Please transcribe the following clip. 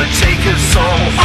overtake us all